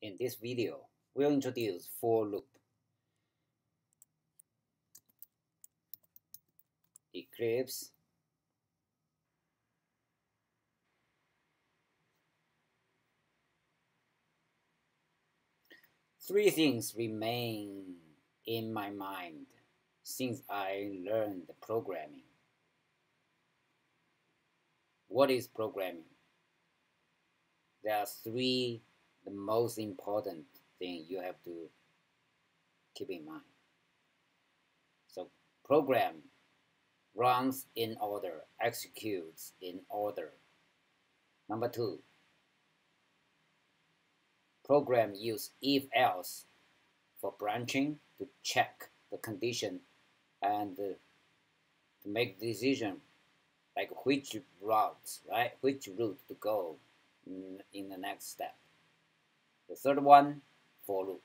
In this video, we'll introduce for loop. Eclipse Three things remain in my mind since I learned programming. What is programming? There are three the most important thing you have to keep in mind. So program runs in order, executes in order. Number two, program use if else for branching to check the condition and to make decision like which routes, right? Which route to go in the next step. The third one, for loop,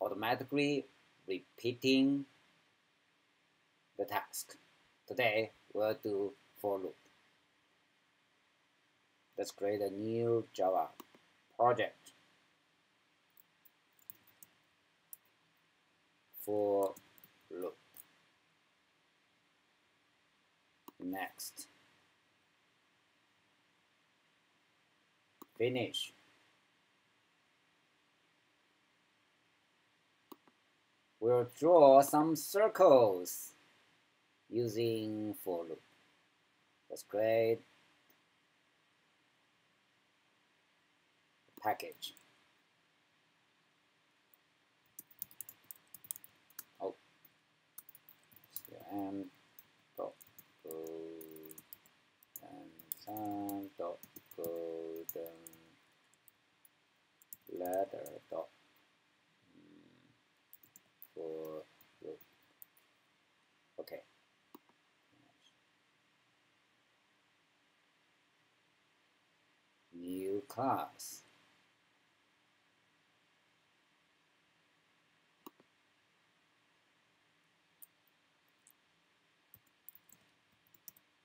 automatically repeating the task. Today, we'll do for loop. Let's create a new Java project for loop. Next. Finish. We'll draw some circles using for loop. That's great. Package. Oh, and um, dot code and some dot golden ladder dot for loop. Okay. New class.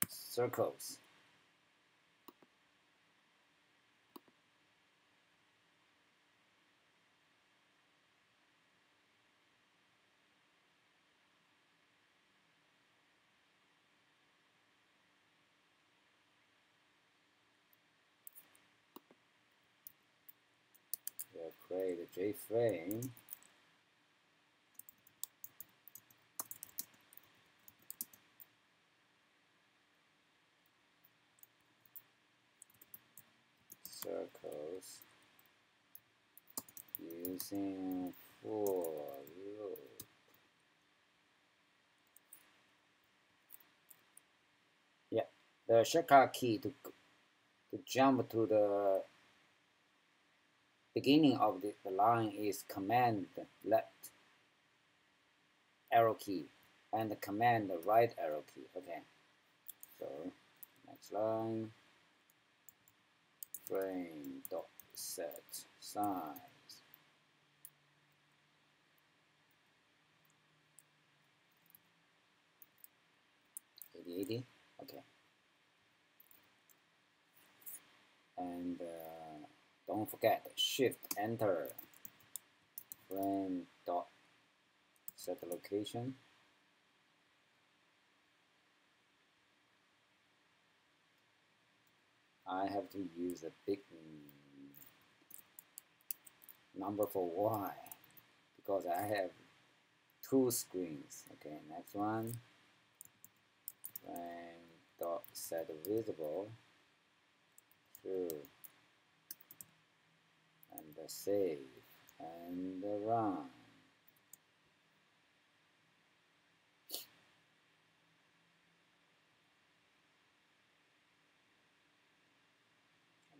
Circles. We'll create a JFrame. Circles using for loop. Yeah, the shortcut key to to jump to the beginning of the, the line is command left arrow key and the command right arrow key. Okay, so next line frame dot set size. Eighty eighty. Okay. And uh, don't forget shift enter. Frame dot set location. I have to use a big number for Y because I have two screens. Okay next one. Frame dot set visible. True and save and run.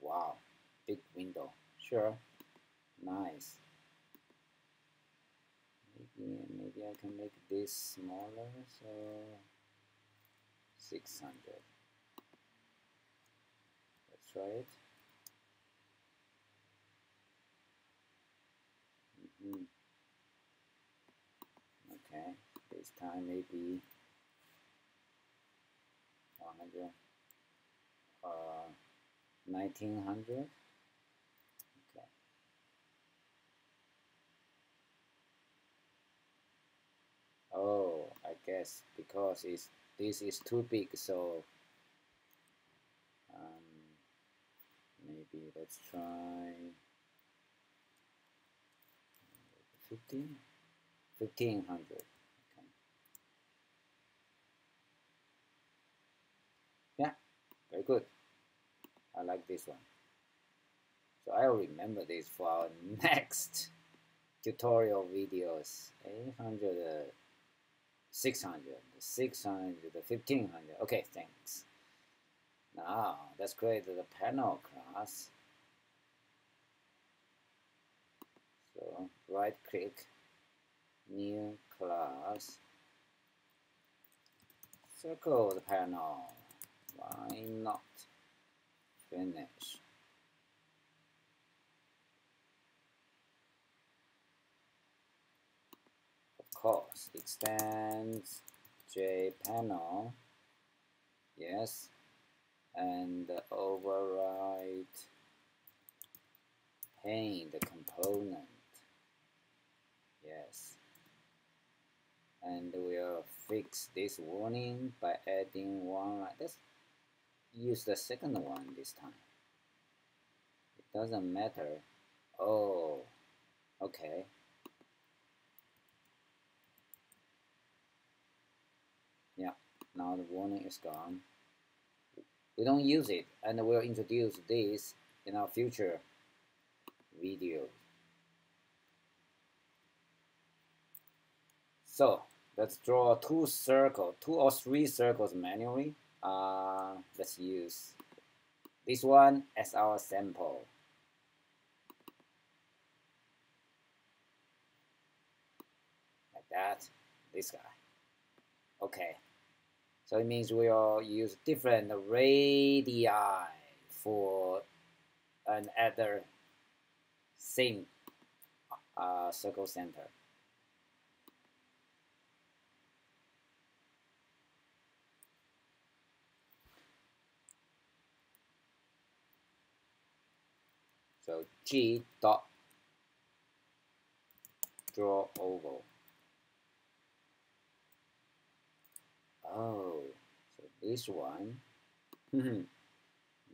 Wow, big window. Sure, nice. Maybe maybe I can make this smaller. So six hundred. Let's try it. Hmm. Okay, this time maybe one hundred uh nineteen hundred. Okay. Oh, I guess because it's this is too big, so um, maybe let's try. 15 1500 okay. yeah very good. I like this one. So I'll remember this for our next tutorial videos. 800 uh, 600 600 1500 okay thanks. Now let's create the panel class so right click new class circle the panel. Why not finish? Of course extends jpanel yes and override the component yes and we'll this warning by adding one like this use the second one this time it doesn't matter oh okay Yeah, Now the warning is gone. We don't use it, and we'll introduce this in our future video. So let's draw two circles, two or three circles manually. Uh, let's use this one as our sample. Like that, this guy. Okay. So it means we will use different radii for an other same uh, circle center. So G dot draw oval. Oh, so this one, hmm,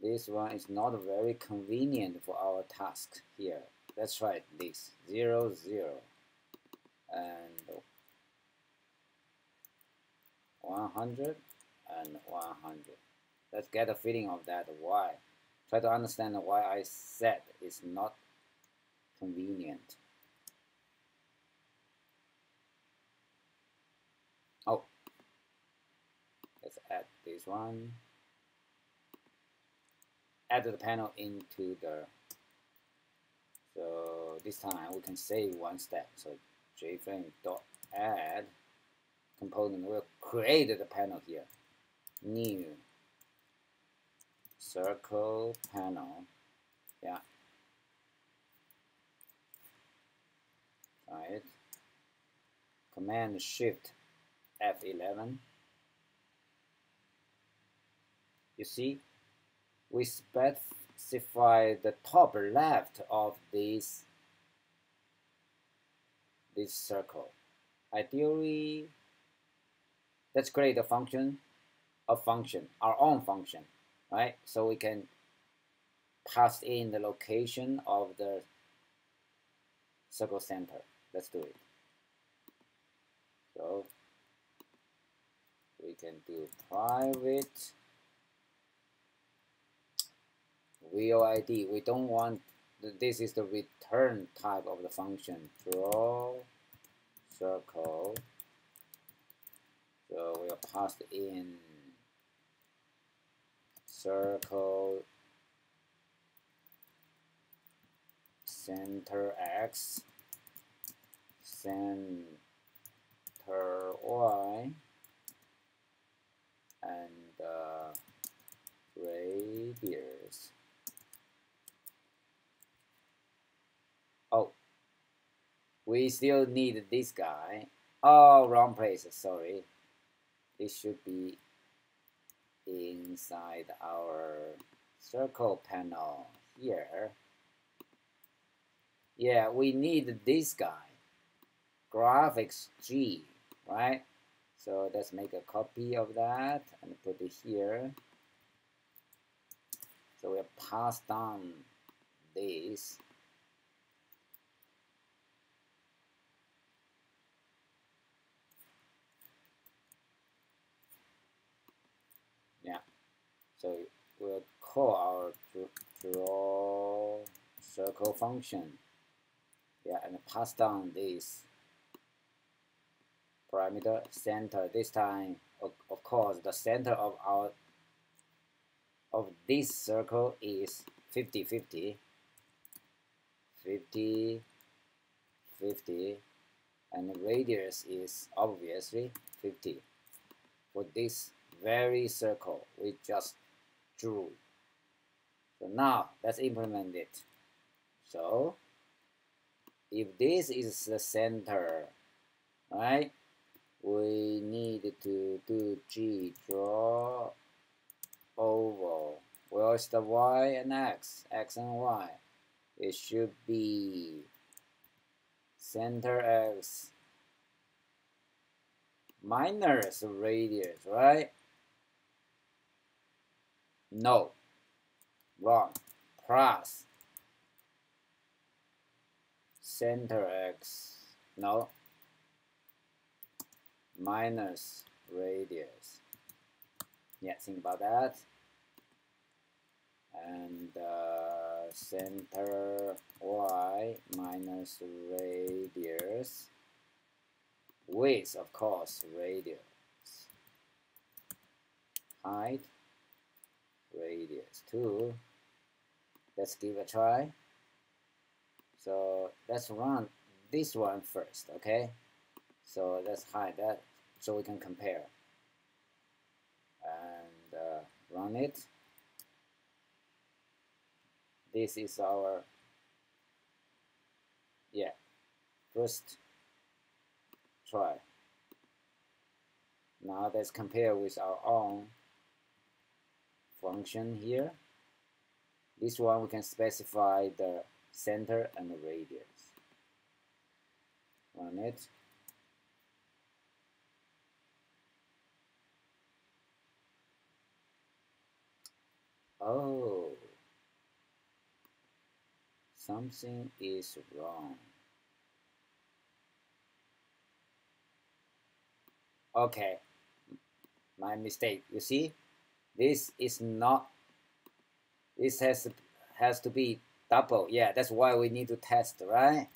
this one is not very convenient for our task here. Let's try this, 0, 0, and 100 and 100. Let's get a feeling of that why. Try to understand why I said it's not convenient. Oh, let's add this one. Add the panel into the so this time we can save one step. So jframe dot add component will create the panel here. New circle panel yeah Right. command shift F11 you see, we specify the top left of this, this circle. Ideally, let's create a function, a function, our own function, right? So we can pass in the location of the circle center. Let's do it. So we can do private real ID. We don't want, this is the return type of the function. Draw circle. So we'll pass in circle center X, center Y, and uh, radius. Oh we still need this guy. Oh, wrong place, sorry. This should be inside our circle panel here. Yeah, we need this guy. Graphics G, right? So let's make a copy of that and put it here. So we'll pass down this. Yeah, so we'll call our draw circle function. Yeah, and pass down this parameter center this time. Of, course the center of our of this circle is 50 50 50 50 and the radius is obviously 50 for this very circle we just drew so now let's implement it so if this is the center right we need to do G draw oval. Where's the Y and X? X and Y. It should be center X minus radius, right? No. Wrong. Plus center X. No minus radius. Yeah, think about that. And uh, center y minus radius. Width, of course, radius. Height, radius 2. Let's give a try. So let's run this one first, okay? So let's hide that so we can compare. And uh, run it. This is our, yeah, first try. Now let's compare with our own function here. This one we can specify the center and the radius. Run it. Oh, something is wrong. Okay, my mistake. You see, this is not. This has has to be double. Yeah, that's why we need to test, right?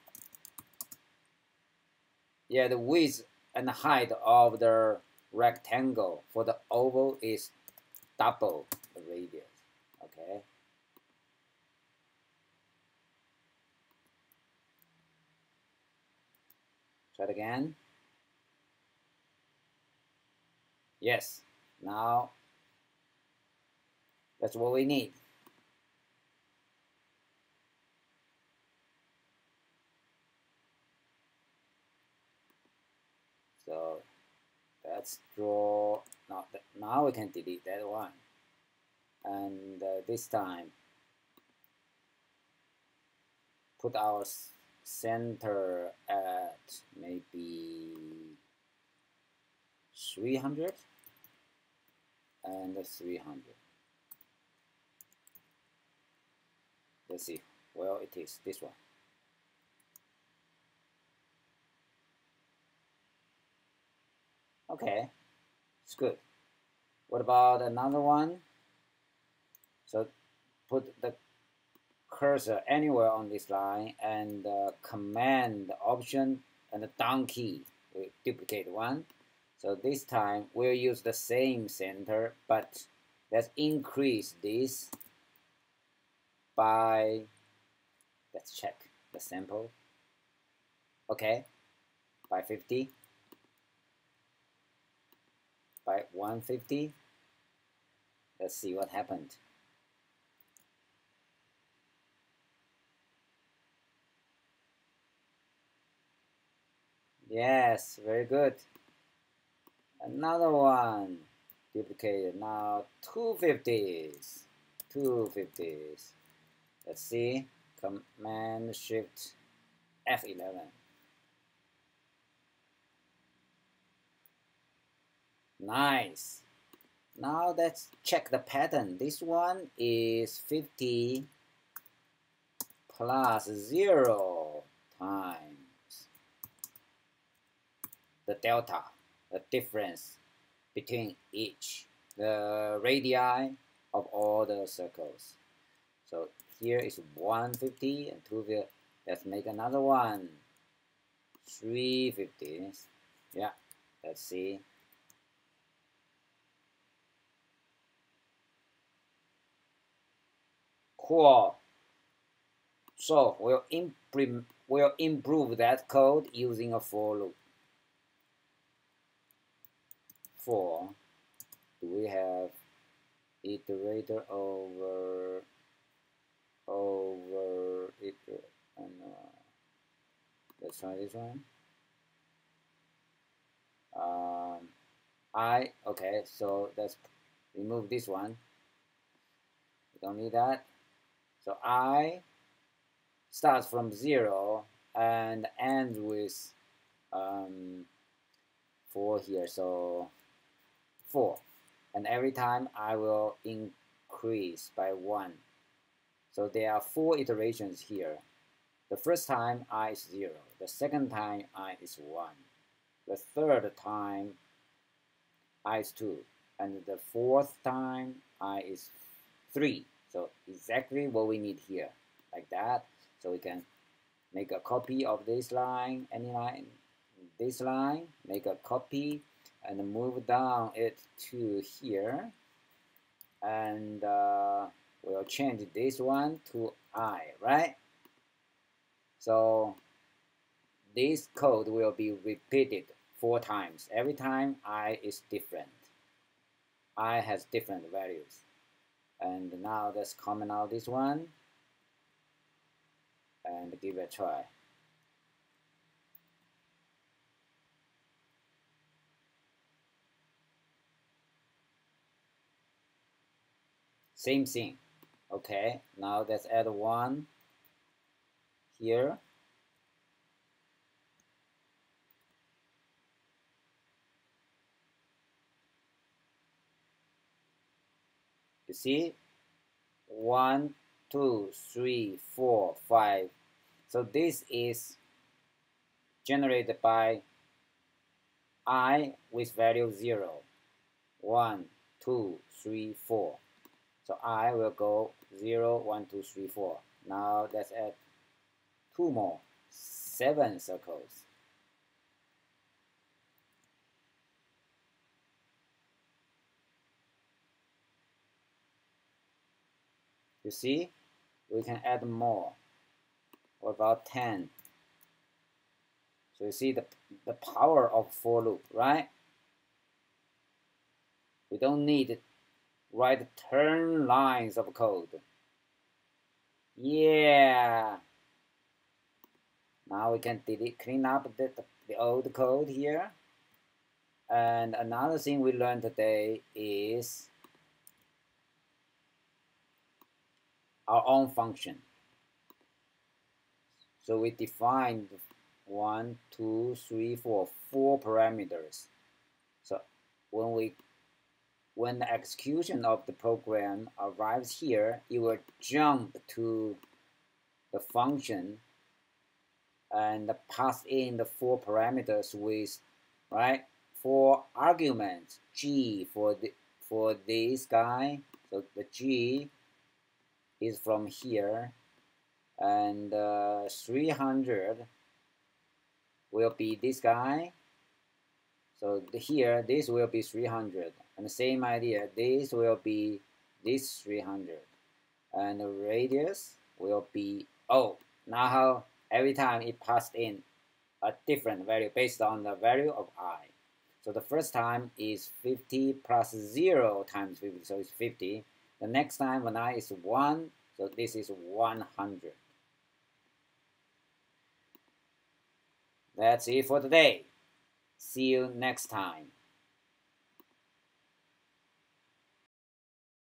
Yeah, the width and height of the rectangle for the oval is double the radius. Okay. Try it again. Yes. Now, that's what we need. So let's draw. Now, now we can delete that one and uh, this time put our center at maybe 300 and 300 let's see. Well it is this one. Okay it's good. What about another one? So put the cursor anywhere on this line and uh, command option and the down key. We duplicate one. So this time we'll use the same center but let's increase this by, let's check the sample, okay, by 50, by 150, let's see what happened. Yes, very good. Another one. duplicated. now 250s. 250s. Let's see. Command Shift F11. Nice. Now let's check the pattern. This one is 50 plus 0 times the delta, the difference between each, the radii of all the circles. So here is 150 and 250. Let's make another one. 350. Yeah, let's see. Cool. So we'll improve, we'll improve that code using a for loop. For, do we have iterator over over it and uh, let's try this um, I okay so let's remove this one. We don't need that. So I starts from zero and ends with um, four here so four. And every time I will increase by one so there are four iterations here. The first time i is 0 the second time i is 1 the third time i is 2 and the fourth time i is 3 so exactly what we need here, like that. So we can make a copy of this line, any line, this line, make a copy and move down it to here. And uh, we'll change this one to I, right? So this code will be repeated four times. Every time I is different. I has different values and now let's comment out this one and give it a try same thing okay now let's add one here You see, one, two, three, four, five. So this is generated by i with value 0. 1, 2, 3, 4. So i will go 0, 1, 2, 3, 4. Now let's add two more, 7 circles. You see, we can add more. What about 10? So you see the, the power of for loop, right? We don't need write turn lines of code. Yeah. Now we can delete, clean up the, the, old code here. And another thing we learned today is our own function. So we defined one, two, three, four, four parameters. So when we when the execution of the program arrives here, it will jump to the function and pass in the four parameters with right four arguments. G for the for this guy. So the g is from here. And uh, 300 will be this guy. So the, here this will be 300 and the same idea this will be this 300 and the radius will be oh now every time it passed in a different value based on the value of i so the first time is 50 plus 0 times 50 so it's 50 the next time when i is 1, so this is 100. That's it for today. See you next time.